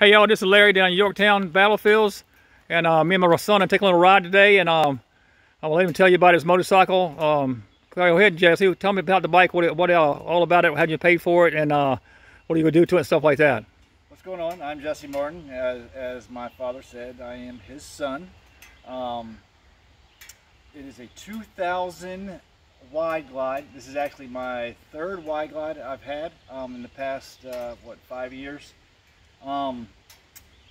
Hey y'all, this is Larry down Yorktown Battlefields. And uh, me and my son are taking a little ride today and um, I will even tell you about his motorcycle. Um, go ahead, Jesse. Tell me about the bike, what, what uh, all about it, how you pay for it, and uh, what are you going to do to it and stuff like that. What's going on? I'm Jesse Martin. As, as my father said, I am his son. Um, it is a 2000 wide glide. This is actually my third wide glide I've had um, in the past, uh, what, five years. Um,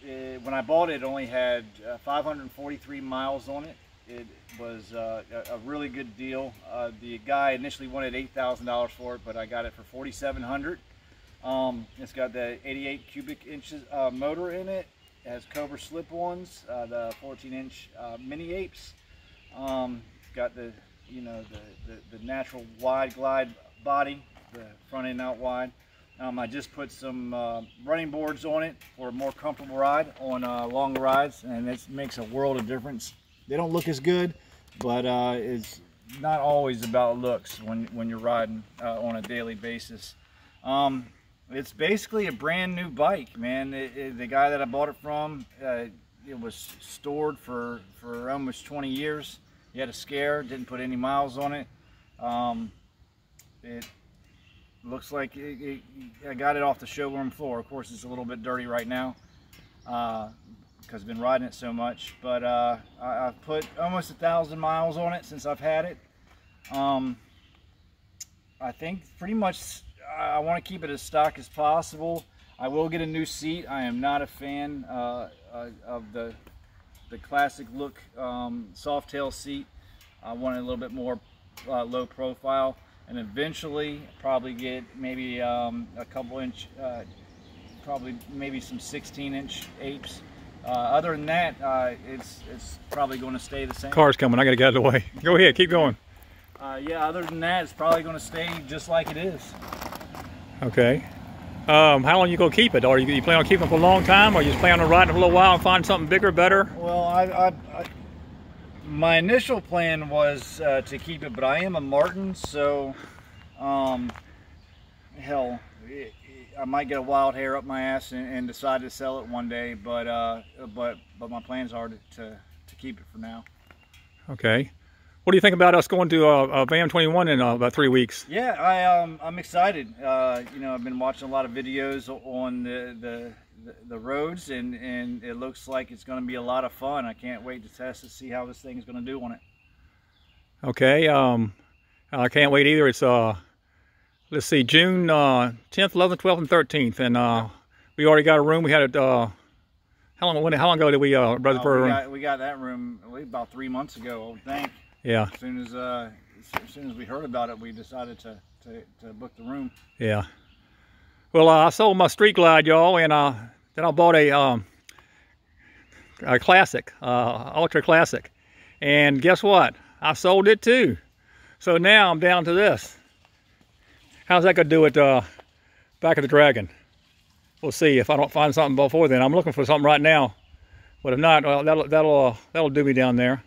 it, when I bought it, it only had uh, 543 miles on it. It was uh, a, really good deal. Uh, the guy initially wanted $8,000 for it, but I got it for 4,700. Um, it's got the 88 cubic inches uh, motor in it. It has Cobra slip-ons, uh, the 14-inch uh, mini apes. Um, got the you know the, the, the natural wide glide body, the front end out wide. Um, I just put some uh, running boards on it for a more comfortable ride on uh, long rides, and it makes a world of difference. They don't look as good, but uh, it's not always about looks when, when you're riding uh, on a daily basis. Um, it's basically a brand new bike, man. It, it, the guy that I bought it from, uh, it was stored for, for almost 20 years. He had a scare, didn't put any miles on it. Um, it looks like it, it, I got it off the showroom floor. Of course, it's a little bit dirty right now uh, because I've been riding it so much. But uh, I, have put almost a thousand miles on it since I've had it. Um, I think pretty much I, want to keep it as stock as possible. I will get a new seat. I am not a fan uh, uh of the the classic look um, Softail seat. I want a little bit more uh, low profile and eventually probably get maybe um, a couple inch, uh, probably maybe some 16 inch apes. Uh, other than that, uh, it's it's probably going to stay the same. Car's coming. I got to get out of the way. Go ahead. Keep going. Uh, yeah. Other than that, it's probably going to stay just like it is. Okay. Um, how long you gonna keep it? Or you, you plan on keeping it for a long time, or you just plan on riding it for a little while and find something bigger, better? Well, I, I, I my initial plan was uh, to keep it, but I am a Martin, so um, hell, it, I might get a wild hair up my ass and, and decide to sell it one day. But uh, but but my plans are to, to, to keep it for now. Okay. What do you think about us going to uh, uh, Vamm 21 in uh, about three weeks? Yeah, I um, I'm excited. Uh, you know, I've been watching a lot of videos on the the the, the roads, and, and it looks like it's going to be a lot of fun. I can't wait to test to see how this thing is going to do on it. Okay, um, I can't wait either. It's uh, let's see, June uh, 10th, 11th, 12th, and 13th, and uh, we already got a room. We had it. Uh, how long? When, how long ago did we uh, brother oh, we, got, we got that room about three months ago. I think. Yeah. As soon as uh, as soon as we heard about it, we decided to to, to book the room. Yeah. Well, uh, I sold my Street Glide, y'all, and uh, then I bought a, um, a Classic, uh, Ultra Classic. And guess what? I sold it too. So now I'm down to this. How's that going to do it uh, back of the Dragon? We'll see if I don't find something before then. I'm looking for something right now. But if not, well, that'll, that'll, uh, that'll do me down there.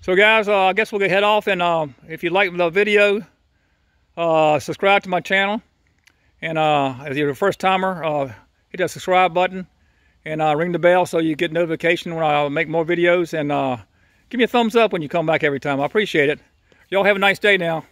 So guys, uh, I guess we'll get head off. And uh, if you like the video, subscribe to my channel. And uh, if you're a first timer, uh, hit that subscribe button and uh, ring the bell so you get notification when I make more videos. And uh, give me a thumbs up when you come back every time. I appreciate it. Y'all have a nice day now.